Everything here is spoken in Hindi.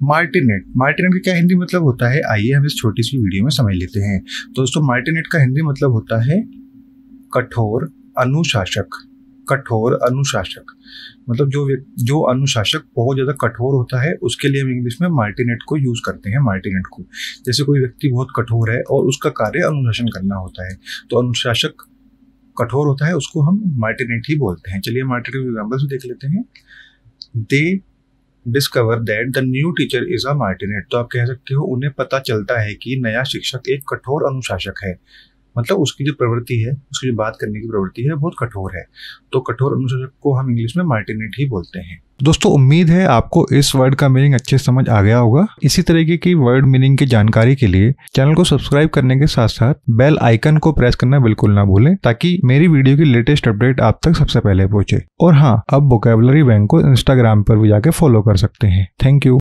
मार्टिनेट। मार्टिनेट का क्या हिंदी मतलब होता है? आइए हम इस छोटी सी वीडियो में समझ लेते हैं। तो दोस्तों, मार्टिनेट का हिंदी मतलब होता है कठोर अनुशासक। कठोर अनुशासक। मतलब जो जो अनुशासक बहुत ज़्यादा कठोर होता है, उसके लिए हम इंग्लिश में मार्टिनेट को यूज़ करते हैं, मार्टिनेट को। जैसे कोई व्यक्ति बहुत कठोर है और उसका कार्य अनुशासन करना होता है तो अनुशासक कठोर होता है, उसको हम मार्टिनेट ही बोलते हैं। चलिए मार्टिनेट एग्जाम्पल्स देख लेते हैं। They discover that the new teacher is a martinet तो आप कह सकते हो, उन्हें पता चलता है कि नया शिक्षक एक कठोर अनुशासक है। मतलब उसकी जो प्रवृत्ति है, उसकी जो बात करने की प्रवृत्ति है, बहुत कठोर है। तो कठोर अनुशासक को हम इंग्लिश में मार्टिनेट ही बोलते हैं। दोस्तों, उम्मीद है आपको इस वर्ड का मीनिंग अच्छे समझ आ गया होगा। इसी तरीके की वर्ड मीनिंग की जानकारी के लिए चैनल को सब्सक्राइब करने के साथ साथ बेल आइकन को प्रेस करना बिल्कुल ना भूलें, ताकि मेरी वीडियो की लेटेस्ट अपडेट आप तक सबसे पहले पहुँचे। और हाँ अब वोकेबलरी बैंक को इंस्टाग्राम पर भी जाके फॉलो कर सकते हैं। Thank you